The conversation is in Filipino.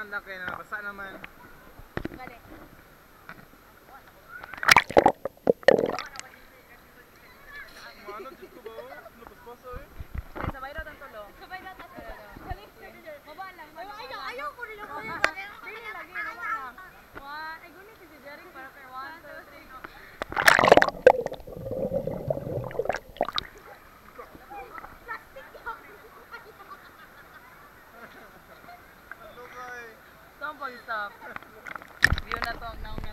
ang laki na nabasa naman. Balik. ko is uh, view na to ang nauna